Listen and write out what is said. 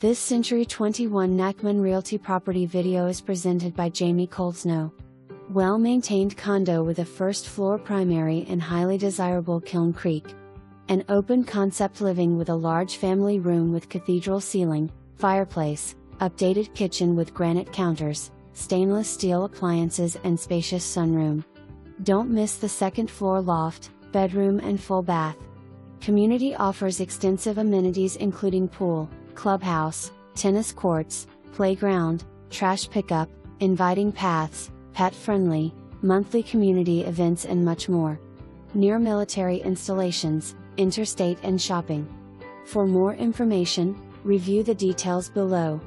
This Century 21 Nachman Realty property video is presented by Jamie Coldsnow. Well maintained condo with a first floor primary in highly desirable Kiln Creek. An open concept living with a large family room with cathedral ceiling, fireplace, updated kitchen with granite counters, stainless steel appliances, and spacious sunroom. Don't miss the second floor loft, bedroom, and full bath. Community offers extensive amenities including pool, clubhouse, tennis courts, playground, trash pickup, inviting paths, pet friendly, monthly community events, and much more. Near military installations, interstate, and shopping. For more information, review the details below.